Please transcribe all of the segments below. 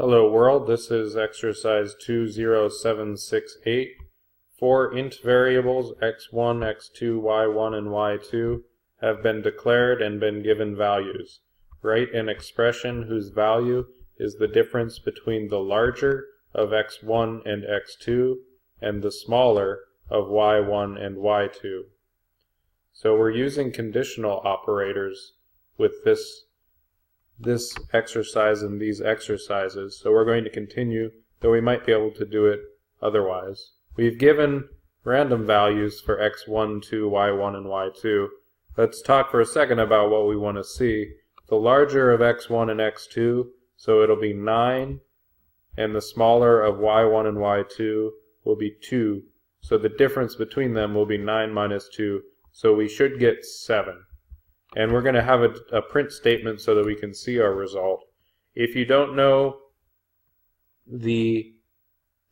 Hello world, this is exercise 20768. Four int variables x1, x2, y1, and y2 have been declared and been given values. Write an expression whose value is the difference between the larger of x1 and x2 and the smaller of y1 and y2. So we're using conditional operators with this this exercise and these exercises, so we're going to continue, though we might be able to do it otherwise. We've given random values for x1, 2, y1, and y2. Let's talk for a second about what we want to see. The larger of x1 and x2, so it'll be 9, and the smaller of y1 and y2 will be 2. So the difference between them will be 9 minus 2, so we should get 7. And we're going to have a, a, print statement so that we can see our result. If you don't know the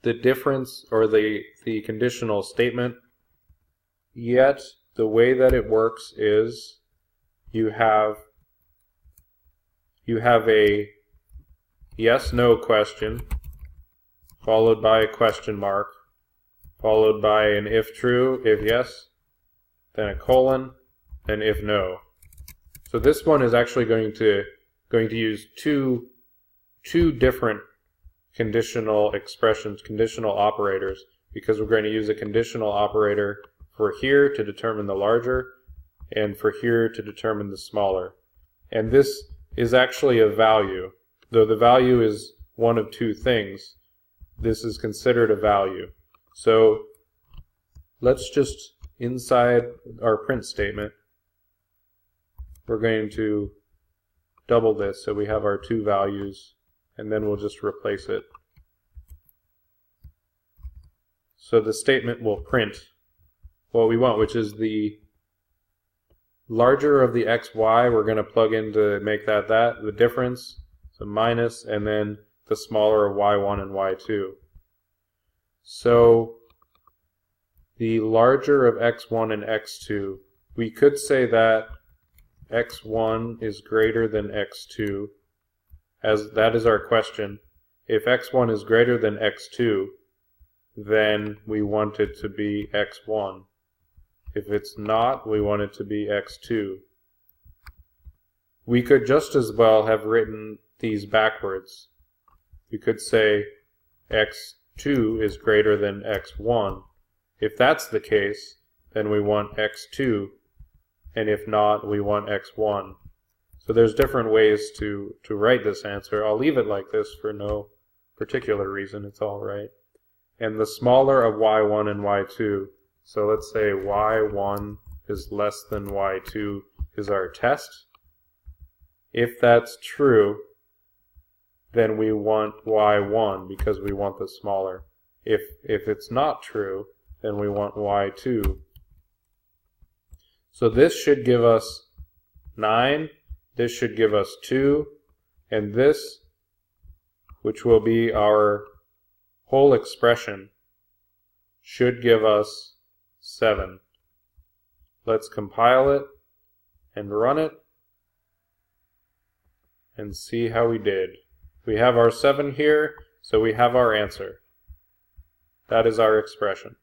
the difference or the, the conditional statement yet, the way that it works is you have you have a yes no question followed by a question mark followed by an if true if yes then a colon and if no so this one is actually going to going to use two two different conditional expressions, conditional operators, because we're going to use a conditional operator for here to determine the larger and for here to determine the smaller. And this is actually a value. Though the value is one of two things, this is considered a value. So let's just, inside our print statement, we're going to double this so we have our two values and then we'll just replace it. So the statement will print what we want, which is the larger of the xy, we're going to plug in to make that that, the difference, so minus, and then the smaller of y1 and y2. So the larger of x1 and x2, we could say that x1 is greater than x2, as that is our question. If x1 is greater than x2, then we want it to be x1. If it's not, we want it to be x2. We could just as well have written these backwards. We could say x2 is greater than x1. If that's the case, then we want x2 and if not, we want x1. So there's different ways to, to write this answer. I'll leave it like this for no particular reason. It's all right. And the smaller of y1 and y2, so let's say y1 is less than y2 is our test. If that's true, then we want y1 because we want the smaller. If, if it's not true, then we want y2 so this should give us 9, this should give us 2, and this, which will be our whole expression, should give us 7. Let's compile it and run it and see how we did. We have our 7 here, so we have our answer. That is our expression.